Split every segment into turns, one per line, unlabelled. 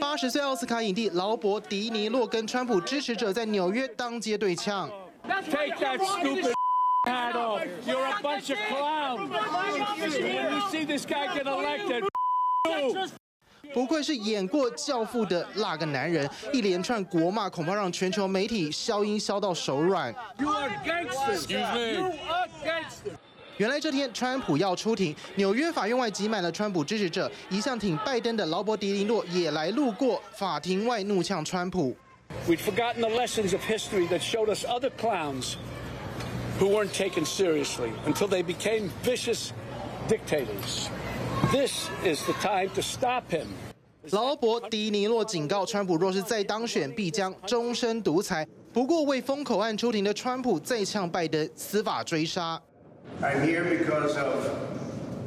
八十岁奥斯卡影帝劳勃·迪尼洛跟川普支持者在纽约当街对呛。
Take that stupid hat off. You're a bunch of clowns. When you see this guy get elected,
不愧是演过《教父》的那个男人，一连串国骂恐怕让全球媒体消音消到手软。
you are gangsters. You are gangsters.
原来这天川普要出庭，纽约法院外挤满了川普支持者，一向挺拜登的劳勃·迪尼洛也来路过法庭外，怒呛川普。
We'd forgotten the lessons of history that showed us other clowns who weren't taken seriously until they became vicious dictators. This is the time to stop him.
劳勃·迪尼洛警告川普，若是再当选，必将终身独裁。不过，为封口案出庭的川普再呛拜登司法追杀。
I'm here because of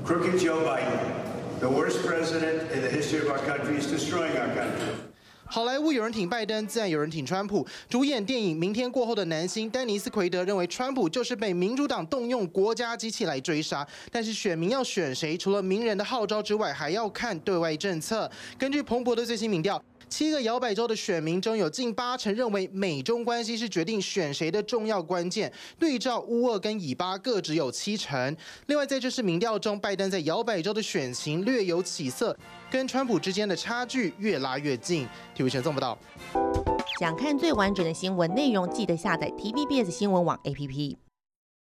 crooked Joe Biden, the worst president in the history of our country. is destroying our country.
好莱坞有人挺拜登，自然有人挺川普。主演电影《明天过后》的男星丹尼斯·奎德认为，川普就是被民主党动用国家机器来追杀。但是选民要选谁，除了名人的号召之外，还要看对外政策。根据彭博的最新民调。七个摇摆州的选民中有近八成认为美中关系是决定选谁的重要关键，对照乌俄跟以巴各只有七成。另外，在这次民调中，拜登在摇摆州的选情略有起色，跟川普之间的差距越拉越近。体育全送报道。
想看最完整的新闻内容，记得下载 TVBS 新闻网 APP。